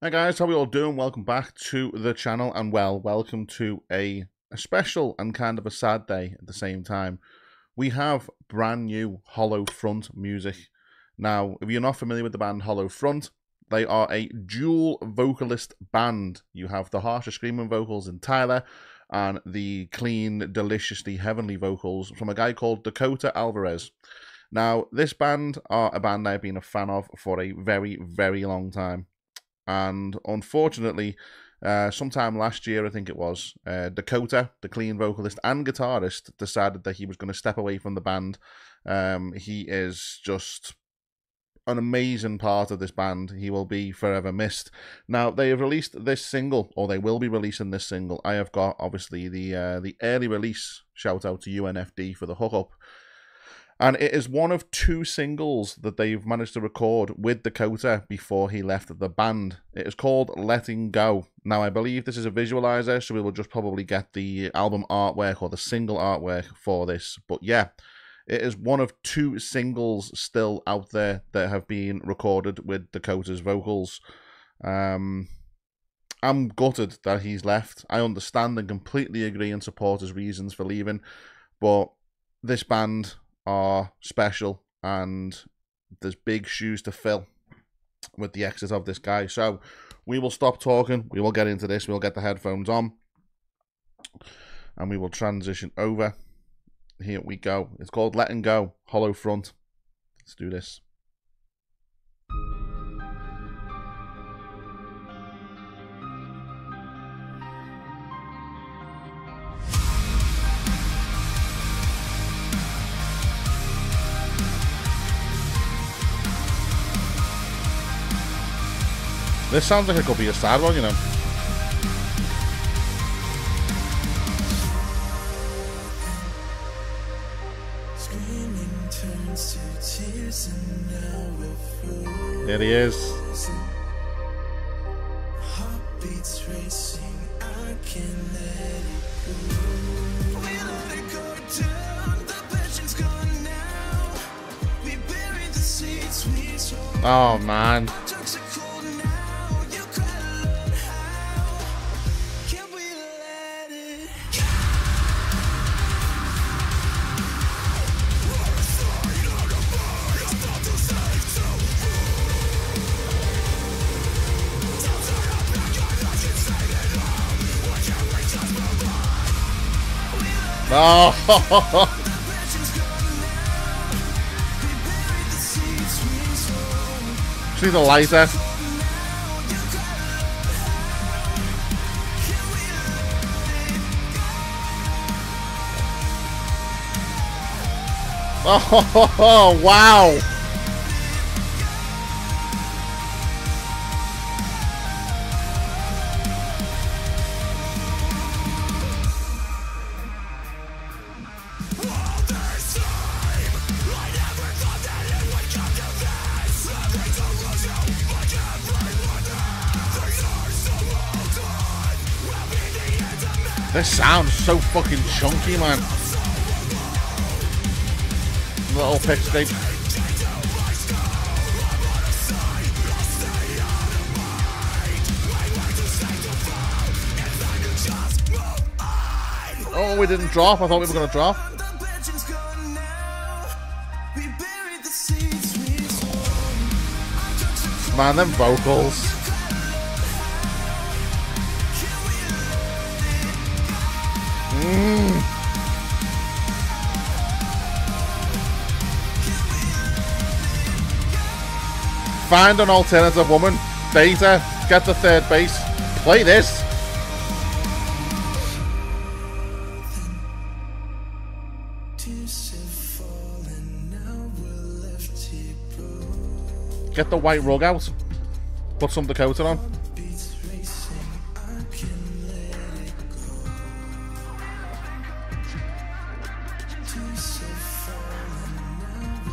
Hi guys, how are we all doing? Welcome back to the channel and well, welcome to a, a special and kind of a sad day at the same time. We have brand new Hollow Front music. Now, if you're not familiar with the band Hollow Front, they are a dual vocalist band. You have the harsher screaming vocals in Tyler and the clean, deliciously heavenly vocals from a guy called Dakota Alvarez. Now, this band are a band I've been a fan of for a very, very long time. And unfortunately, uh, sometime last year, I think it was, uh, Dakota, the clean vocalist and guitarist, decided that he was going to step away from the band. Um, he is just an amazing part of this band. He will be forever missed. Now they have released this single, or they will be releasing this single. I have got obviously the uh, the early release. Shout out to UNFD for the hookup. And it is one of two singles that they've managed to record with Dakota before he left the band. It is called Letting Go. Now, I believe this is a visualizer, so we will just probably get the album artwork or the single artwork for this. But yeah, it is one of two singles still out there that have been recorded with Dakota's vocals. Um, I'm gutted that he's left. I understand and completely agree and support his reasons for leaving, but this band are special and there's big shoes to fill with the exit of this guy. So we will stop talking. We will get into this. We'll get the headphones on and we will transition over. Here we go. It's called Letting Go, Hollow Front. Let's do this. This sounds like it could be a sad one, you know. There he is. Oh man. No! See the lighter? Oh, wow! This sounds so fucking chunky, man. Little pick scrape. Oh, we didn't drop. I thought we were going to drop. Man, them vocals. Find an alternative woman. Beta, get the third base. Play this. Get the white rug out. Put some Dakota on.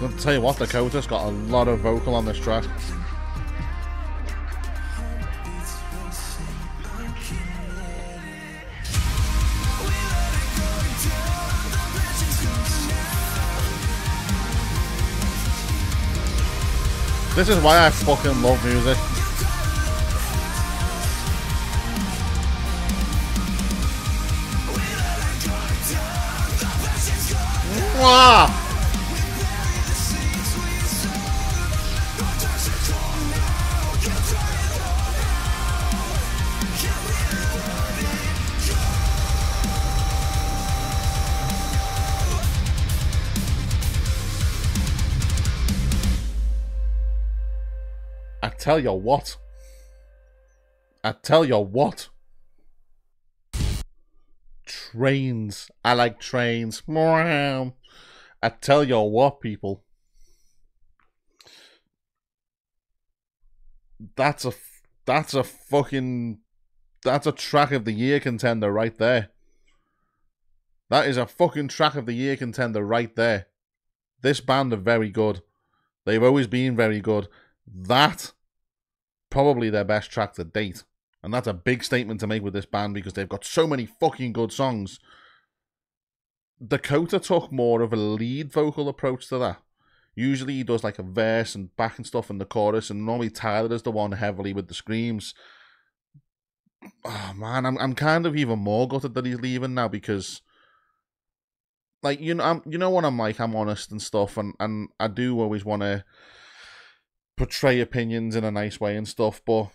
I'll tell you what, Dakota's got a lot of vocal on this track. This is why I fucking love music. Wow! Tell you what. I tell you what. Trains. I like trains. I tell you what, people. That's a that's a fucking that's a track of the year contender right there. That is a fucking track of the year contender right there. This band are very good. They've always been very good. That probably their best track to date. And that's a big statement to make with this band because they've got so many fucking good songs. Dakota took more of a lead vocal approach to that. Usually he does like a verse and back and stuff in the chorus, and normally Tyler is the one heavily with the screams. Oh man, I'm I'm kind of even more gutted that he's leaving now because like you know I'm you know what I'm like, I'm honest and stuff and, and I do always wanna portray opinions in a nice way and stuff, but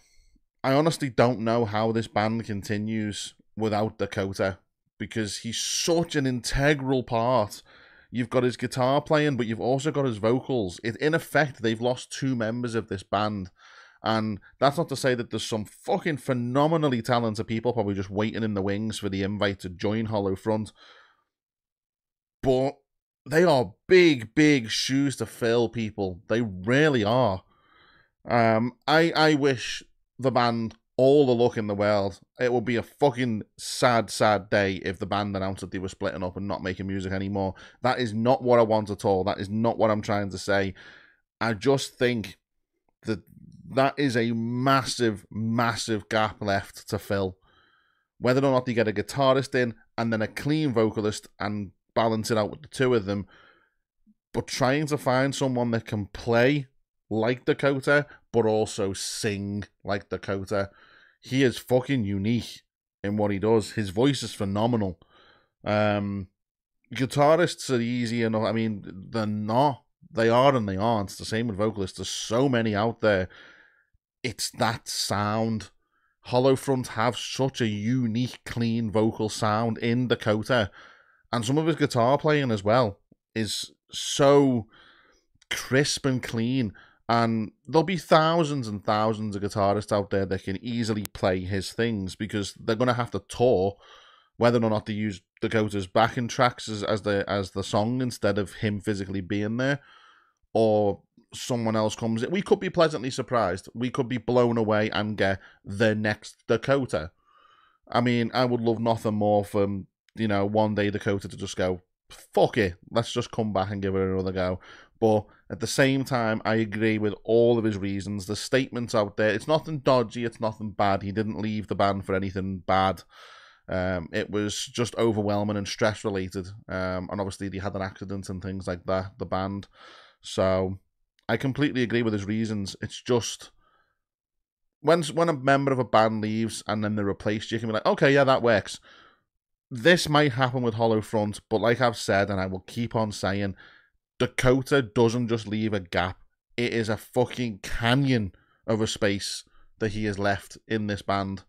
I honestly don't know how this band continues without Dakota because he's such an integral part. You've got his guitar playing, but you've also got his vocals. It, in effect, they've lost two members of this band. And that's not to say that there's some fucking phenomenally talented people probably just waiting in the wings for the invite to join Hollow Front. But they are big, big shoes to fill, people. They really are. Um, I I wish the band all the luck in the world. It would be a fucking sad, sad day if the band announced that they were splitting up and not making music anymore. That is not what I want at all. That is not what I'm trying to say. I just think that that is a massive, massive gap left to fill. Whether or not they get a guitarist in and then a clean vocalist and balance it out with the two of them, but trying to find someone that can play like Dakota, but also sing like Dakota. He is fucking unique in what he does. His voice is phenomenal. Um, guitarists are easy enough. I mean, they're not. They are and they aren't. It's the same with vocalists. There's so many out there. It's that sound. Hollow Front have such a unique, clean vocal sound in Dakota. And some of his guitar playing as well is so crisp and clean and there'll be thousands and thousands of guitarists out there that can easily play his things because they're going to have to tour whether or not they use Dakota's backing tracks as, as the as the song instead of him physically being there or someone else comes in. We could be pleasantly surprised. We could be blown away and get the next Dakota. I mean, I would love nothing more from, you know, one day Dakota to just go, fuck it, let's just come back and give it another go. But at the same time, I agree with all of his reasons. The statements out there, it's nothing dodgy, it's nothing bad. He didn't leave the band for anything bad. Um, it was just overwhelming and stress related. Um, and obviously, they had an accident and things like that, the band. So I completely agree with his reasons. It's just when when a member of a band leaves and then they're replaced, you can be like, okay, yeah, that works. This might happen with Hollow Front, but like I've said, and I will keep on saying, Dakota doesn't just leave a gap. It is a fucking canyon of a space that he has left in this band.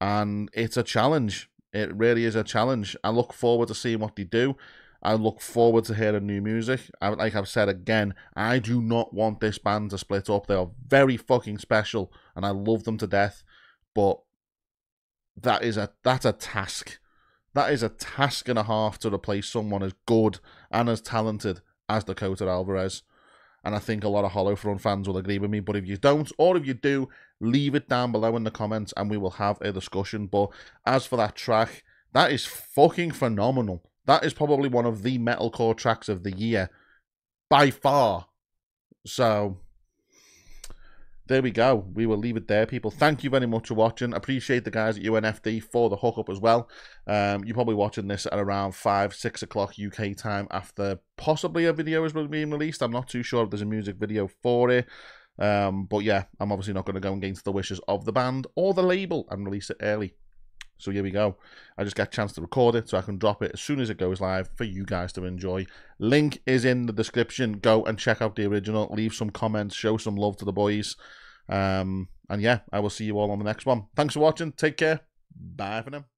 And it's a challenge. It really is a challenge. I look forward to seeing what they do. I look forward to hearing new music. I, like I've said again, I do not want this band to split up. They are very fucking special, and I love them to death. But that is a that's a task. That is a task and a half to replace someone as good and as talented as Dakota Alvarez. And I think a lot of Hollow Front fans will agree with me. But if you don't, or if you do, leave it down below in the comments and we will have a discussion. But as for that track, that is fucking phenomenal. That is probably one of the metalcore tracks of the year by far. So there we go. We will leave it there, people. Thank you very much for watching. Appreciate the guys at UNFD for the hookup as well. Um, you're probably watching this at around 5, 6 o'clock UK time after possibly a video is being released. I'm not too sure if there's a music video for it. Um, but yeah, I'm obviously not going to go against the wishes of the band or the label and release it early. So here we go. I just get a chance to record it so I can drop it as soon as it goes live for you guys to enjoy. Link is in the description. Go and check out the original. Leave some comments. Show some love to the boys. Um, and yeah, I will see you all on the next one. Thanks for watching. Take care. Bye for now.